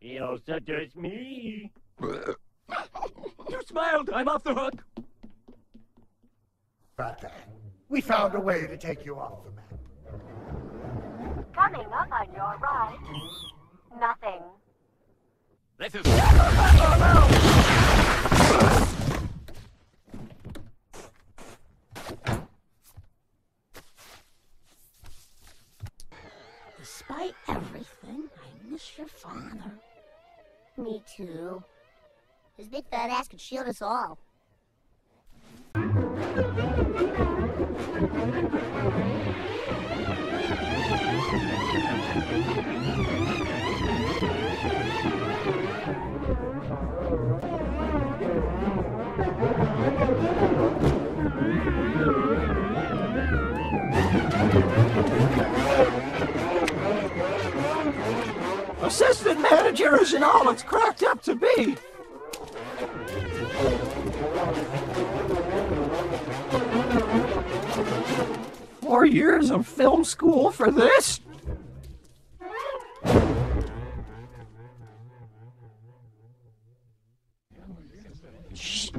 He'll seduce me. you smiled. I'm off the hook. But then, we found a way to take you off the map. Coming up on your right. Nothing. This is. Despite everything, I miss your father. Me too. His big fat ass could shield us all. Assistant manager isn't all it's cracked up to be. Four years of film school for this? Shh.